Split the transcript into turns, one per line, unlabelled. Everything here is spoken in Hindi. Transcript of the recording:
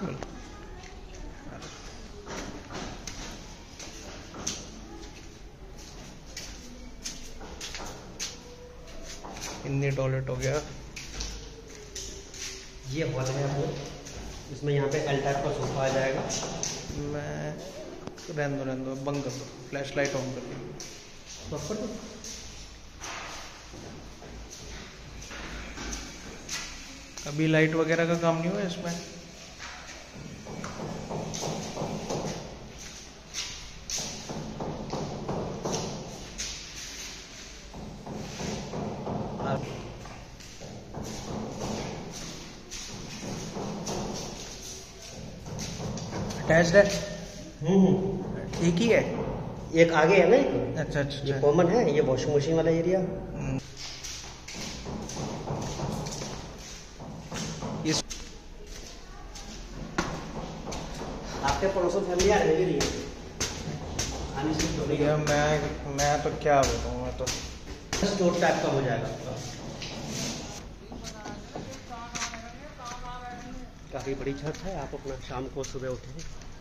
बिल्कुल। हिंदी टॉयलेट हो गया।
ये हॉल है अपने इसमें यहाँ पे एल टाइप का सोफा आ जाएगा।
मैं रहने दो रहने दो बंद कर दो। फ्लैश लाइट ऑन कर दो।
तो ऑफ़ कर दो।
अभी लाइट वगैरह का काम नहीं हुआ इसमें? अटैच्ड है?
हम्म हम्म।
एक ही है?
एक आगे है ना
अच्छा अच्छा
ये
अच्छा।
कॉमन है? ये वॉशिंग मशीन वाला एरिया
हम्म। इस
आपके पड़ोसों फैमिली आ रही है तो
मैं मैं तो क्या बोलूँ मैं तो
स्टोर टाइप का हो जाएगा आपका काफ़ी बड़ी छत है। आप अपना शाम को सुबह उठे।